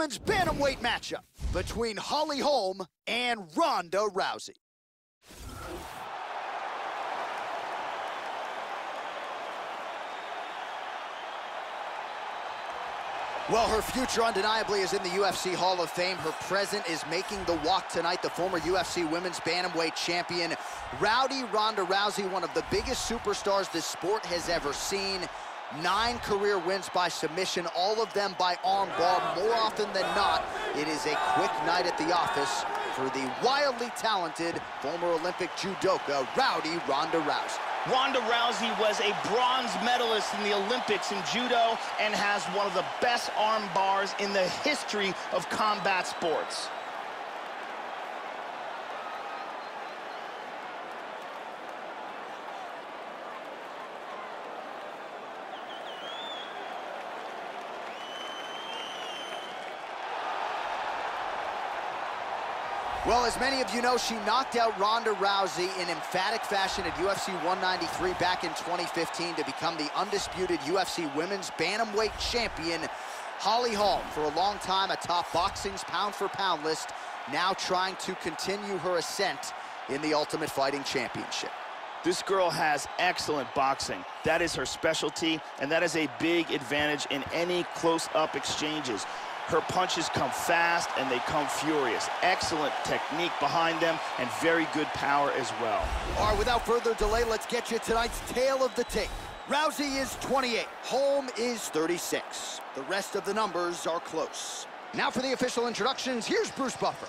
women's bantamweight matchup between Holly Holm and Ronda Rousey. Well, her future undeniably is in the UFC Hall of Fame. Her present is making the walk tonight. The former UFC Women's Bantamweight Champion, Rowdy Ronda Rousey, one of the biggest superstars this sport has ever seen. Nine career wins by submission, all of them by armbar. More often than not, it is a quick night at the office for the wildly talented former Olympic judoka, Rowdy Ronda Rousey. Ronda Rousey was a bronze medalist in the Olympics in judo and has one of the best arm bars in the history of combat sports. Well, as many of you know, she knocked out Ronda Rousey in emphatic fashion at UFC 193 back in 2015 to become the undisputed UFC Women's Bantamweight Champion. Holly Holm, for a long time atop boxing's pound-for-pound -pound list, now trying to continue her ascent in the Ultimate Fighting Championship. This girl has excellent boxing. That is her specialty, and that is a big advantage in any close-up exchanges. Her punches come fast and they come furious. Excellent technique behind them and very good power as well. All right, without further delay, let's get you tonight's tale of the tape. Rousey is 28, Holm is 36. The rest of the numbers are close. Now for the official introductions, here's Bruce Buffer.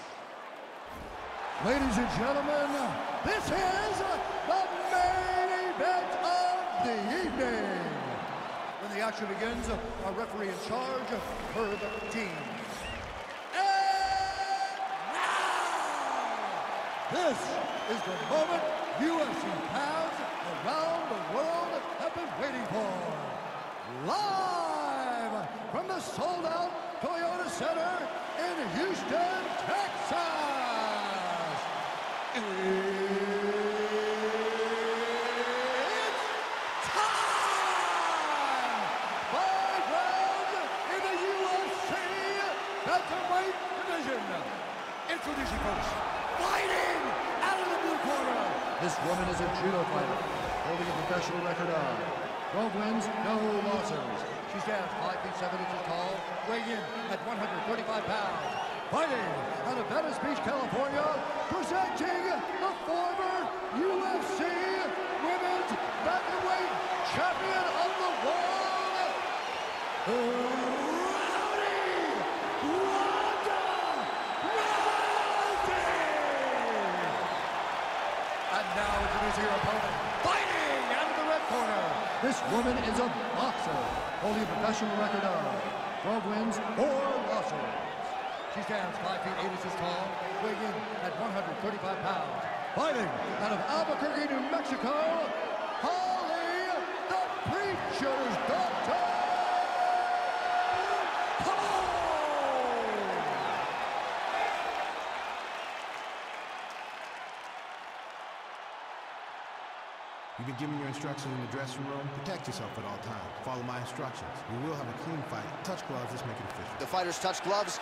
Ladies and gentlemen, this is action begins, our referee in charge, Herb Dean. And now, this is the moment UFC fans around the world have been waiting for. Live from the sold-out Toyota Center in Houston, Texas. Introducing folks, fighting out of the blue corner. This woman is a judo fighter, holding a professional record of 12 wins, no losses. She stands 5 feet 7 inches tall, weighing in at 135 pounds. Fighting out of Venice Beach, California, presenting the former UFC Women's Bantamweight Champion of the World, is your opponent. Fighting out of the red corner. This woman is a boxer, holding a professional record of 12 wins, 4 losses. She stands 5 feet 8 inches tall, weighing at 135 pounds. Fighting out of Albuquerque, New Mexico, Holly the Preacher's Daughter. You've been given your instructions in the dressing room. Protect yourself at all times. Follow my instructions. You will have a clean fight. Touch gloves. Let's make it official. The fighters touch gloves.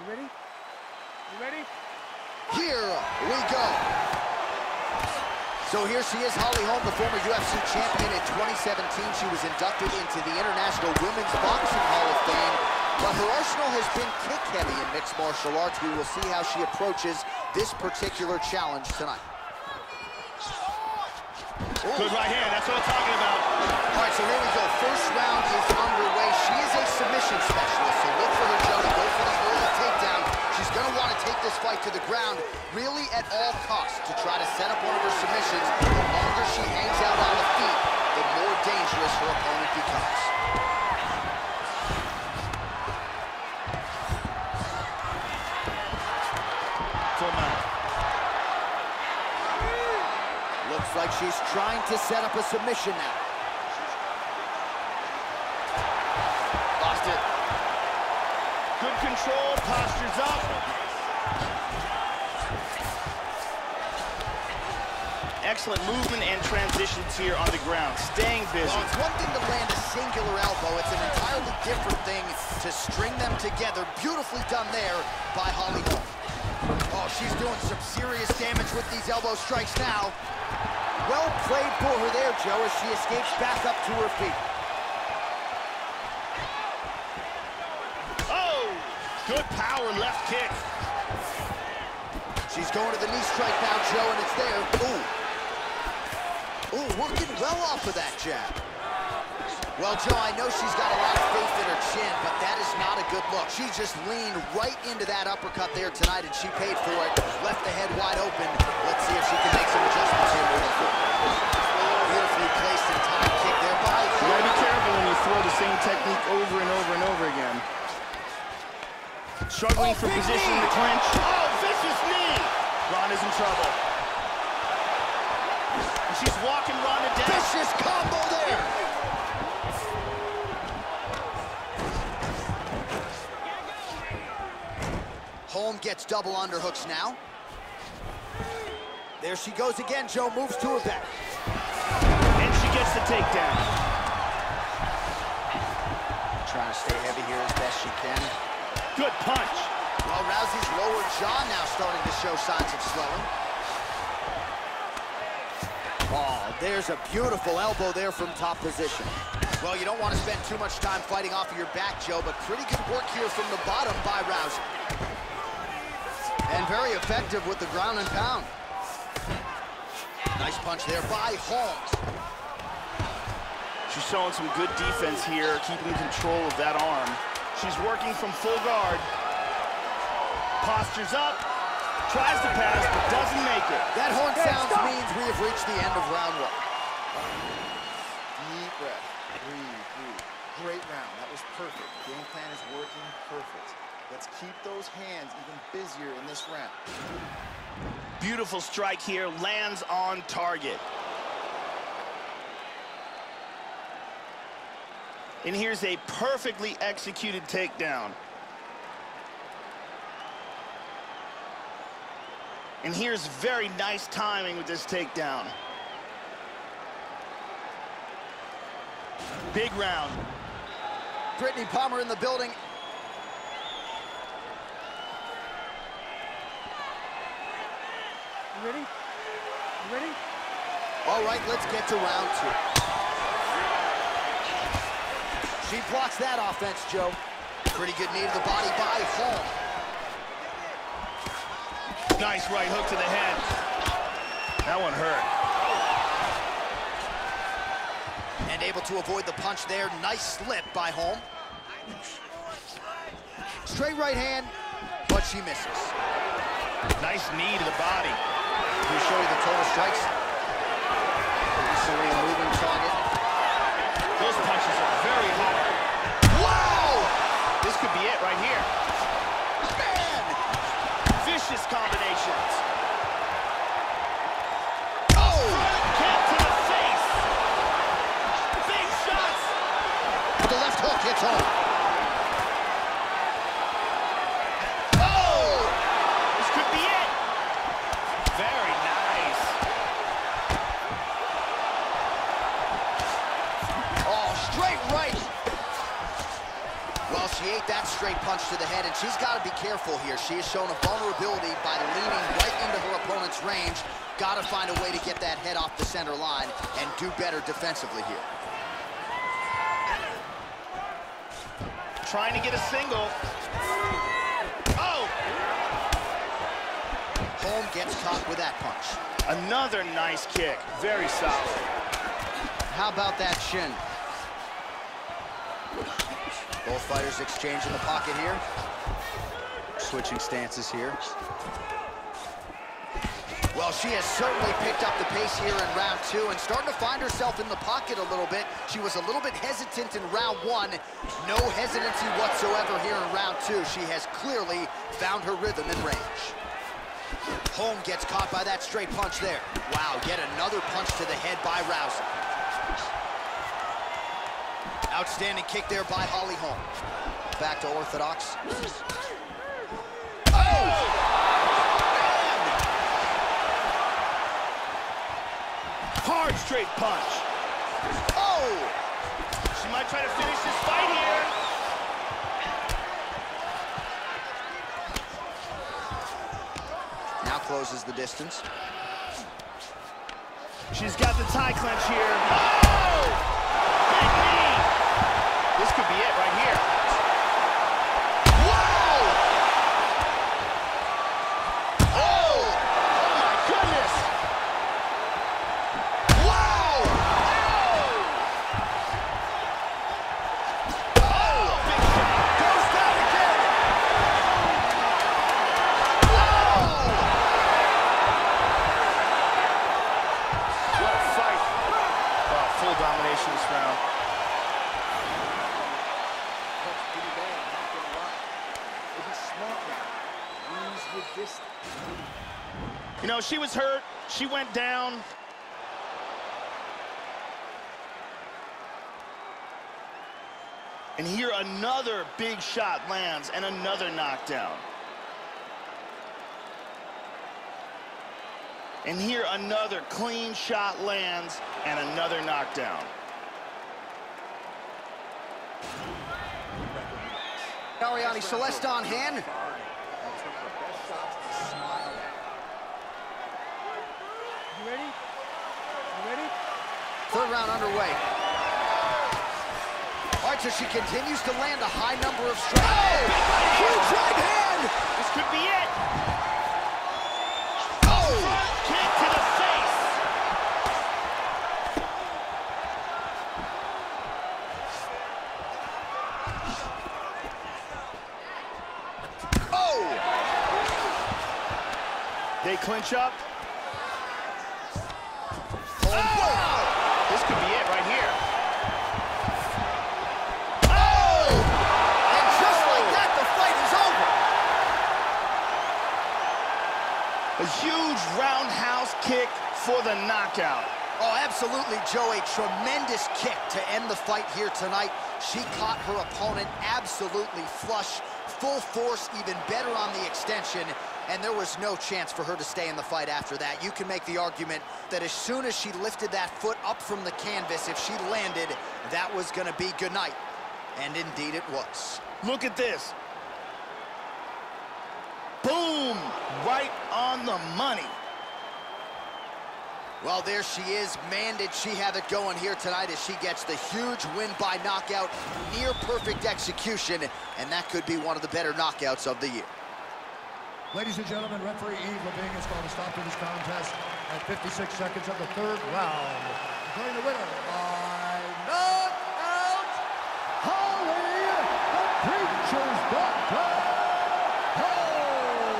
You ready? You ready? Here we go. So here she is, Holly Holm, the former UFC champion in 2017. She was inducted into the International Women's Boxing Hall of Fame. But her arsenal has been kick-heavy in mixed martial arts. We will see how she approaches this particular challenge tonight. Good right hand, that's what I'm talking about. All right, so here we go. First round is underway. She is a submission specialist, so look for her, Jody. Go for the early takedown. She's going to want to take this fight to the ground, really at all costs, to try to set up one of her submissions. The longer she hangs out on the feet, the more dangerous her opponent becomes. Trying to set up a submission now. Lost it. Good control, postures up. excellent movement and transitions here on the ground, staying busy. Well, it's one thing to land a singular elbow. It's an entirely different thing to string them together. Beautifully done there by Holly Holm. Oh, she's doing some serious damage with these elbow strikes now. Well played for her there, Joe, as she escapes back up to her feet. Oh, good power left kick. She's going to the knee strike now, Joe, and it's there. Ooh. Ooh, working well off of that jab. Well, Joe, I know she's got a lot of faith in her chin, but that is not a good look. She just leaned right into that uppercut there tonight, and she paid for it. Left the head wide open. Let's see if she can make some adjustments here moving forward. Beautifully placed and timed kick there by You gotta be careful when you throw the same technique over and over and over again. Struggling Oh, for position in knee. the clinch. Oh, vicious knee! Ronda's in trouble. And she's walking Ronda down. Vicious combo there. Holm gets double underhooks now. There she goes again. Joe moves to her back. And she gets the takedown. Trying to stay heavy here as best she can. Good punch. Well, Rousey's lower jaw now starting to show signs of slowing. Oh, there's a beautiful elbow there from top position. Well, you don't want to spend too much time fighting off of your back, Joe, but pretty good work here from the bottom by Rousey. And very effective with the ground and pound. Nice punch there by Holmes. She's showing some good defense here, keeping control of that arm. She's working from full guard. Postures up, tries to pass, but doesn't make it. That horn Hey, sounds stop. means we have reached the end of round one. Deep breath. Breathe, breathe. Great round. That was perfect. Game plan is working perfect. Let's keep those hands even busier in this round. Beautiful strike here, lands on target. And here's a perfectly executed takedown. And here's very nice timing with this takedown. Big round. Brittney Palmer in the building. You ready? You ready? All right, let's get to round two. She blocks that offense, Joe. Pretty good knee to the body by Holm. Nice right hook to the head. That one hurt. And able to avoid the punch there. Nice slip by Holm. Straight right hand, but she misses. Nice knee to the body. We show you the total strikes? Recently a moving target. Those punches are very hard. Straight right. Well, she ate that straight punch to the head, and she's got to be careful here. She has shown a vulnerability by leaning right into her opponent's range. Got to find a way to get that head off the center line and do better defensively here. Trying to get a single. Oh, Holm gets caught with that punch. another nice kick. Very solid. How about that shin? Both fighters exchange in the pocket here. Switching stances here. Well, she has certainly picked up the pace here in round two and starting to find herself in the pocket a little bit. She was a little bit hesitant in round one. No hesitancy whatsoever here in round two. She has clearly found her rhythm and range. Holm gets caught by that straight punch there. Wow, yet another punch to the head by Rousey. Outstanding kick there by Holly Holm. Back to orthodox. Oh! Man! straight punch. Oh! She might try to finish this fight here. Now closes the distance. She's got the Thai clinch here. Oh! This could be it right here. She was hurt. She went down. And here another big shot lands and another knockdown. And here another clean shot lands and another knockdown. Arianny Celeste on hand. That's one of the best shots to smile at. You ready? You ready? Third round underway. All right, so she continues to land a high number of strikes. Oh! Huge right hand! This could be it. Oh! Kick to the face. Oh! They clinch up. The knockout. Oh, absolutely, Joe. A tremendous kick to end the fight here tonight. She caught her opponent absolutely flush, full force, even better on the extension, and there was no chance for her to stay in the fight after that. You can make the argument that as soon as she lifted that foot up from the canvas, if she landed, that was going to be good night. And indeed it was. Look at this. Boom! Right on the money. Well, there she is. Man, did she have it going here tonight as she gets the huge win by knockout, near perfect execution, and that could be one of the better knockouts of the year. Ladies and gentlemen, referee Yves Lavigne is going to stop to this contest at 56 seconds of the third round. Declaring the winner by knockout, Holly the Preacher's Doctor Holm.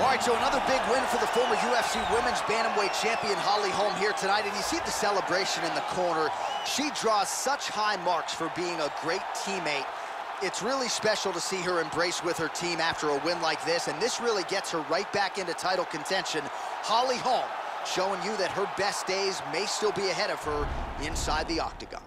All right, so another big win for the former UFC Women's Bantamweight Champion Holly Holm here tonight, and you see the celebration in the corner. She draws such high marks for being a great teammate. It's really special to see her embrace with her team after a win like this, and this really gets her right back into title contention. Holly Holm showing you that her best days may still be ahead of her inside the octagon.